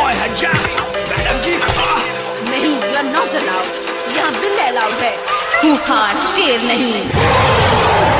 ओए हज्जा मैडम जी नहीं you are not allowed यहाँ बिल्ले अलाउड है। खूंखार शेर नहीं।